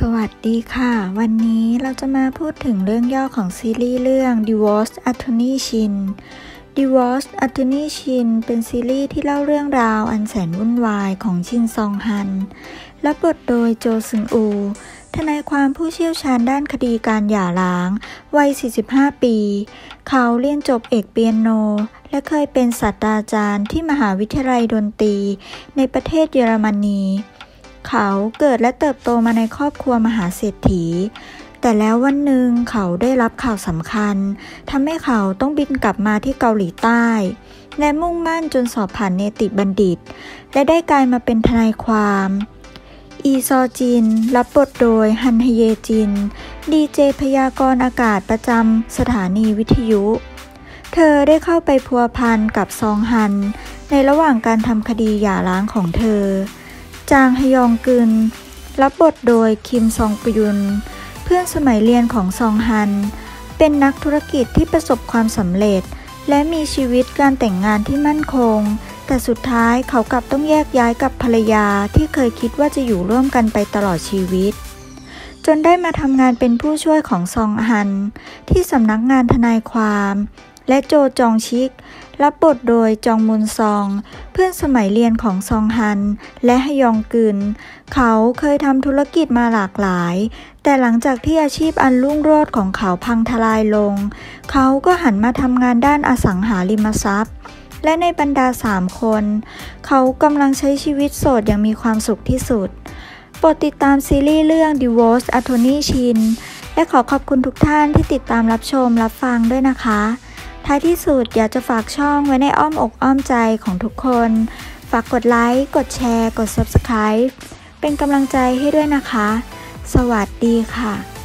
สวัสดีค่ะ วันนี้เราจะมาพูดถึงเรื่องย่อของซีรีส์เรื่อง Divorce Attorney Shin Divorce Attorney Shin เป็นซีรีส์ที่เล่าเรื่องราวอันแสนวุ่นวายของชินซองฮัน และบทโดยโจซึงอู ทนายความผู้เชี่ยวชาญด้านคดีการหย่าร้าง วัย 45 ปี เขาเรียนจบเอกเปียโน และเคยเป็นศาสตราจารย์ที่มหาวิทยาลัยดนตรี ในประเทศเยอรมนี เขาเกิดและเติบโตมาในครอบครัวมหาเศรษฐี แต่แล้ววันหนึ่งเขาได้รับข่าวสำคัญทำให้เขาต้องบินกลับมาที่เกาหลีใต้ และมุ่งมั่นจนสอบผ่านเนติบัณฑิต และได้กลายมาเป็นทนายความอีซอจิน รับบทโดยฮันฮเยจิน ดีเจพยากรณ์อากาศประจำสถานีวิทยุ เธอได้เข้าไปพัวพันกับซองฮัน ในระหว่างการทำคดีหย่าร้างของเธอ จางฮยองกึน รับบทโดยคิมซองปยุน เพื่อนสมัยเรียนของซองฮัน เป็นนักธุรกิจที่ประสบความสำเร็จ และมีชีวิตการแต่งงานที่มั่นคง แต่สุดท้ายเขากลับต้องแยกย้ายกับภรรยาที่เคยคิดว่าจะอยู่ร่วมกันไปตลอดชีวิต จนได้มาทำงานเป็นผู้ช่วยของซองฮัน ที่สำนักงานทนายความ และโจจองชิก รับบทโดยจองมุนซอง เพื่อนสมัยเรียนของซองฮัน และฮยองกึน เขาเคยทำธุรกิจมาหลากหลาย แต่หลังจากที่อาชีพอันรุ่งโรจน์ของเขาพังทลายลง เขาก็หันมาทำงานด้านอสังหาริมทรัพย์ และในบรรดาสามคน เขากำลังใช้ชีวิตโสดอย่างมีความสุขที่สุดโปรดติดตามซีรีส์เรื่อง Divorce Attorney Shin และขอขอบคุณทุกท่านที่ติดตามรับชมรับฟังด้วยนะคะ ท้ายที่สุดอยากจะฝากช่องไว้ในอ้อมอกอ้อมใจของทุกคน ฝากกดไลค์ กดแชร์ กด Subscribe เป็นกำลังใจให้ด้วยนะคะ สวัสดีค่ะ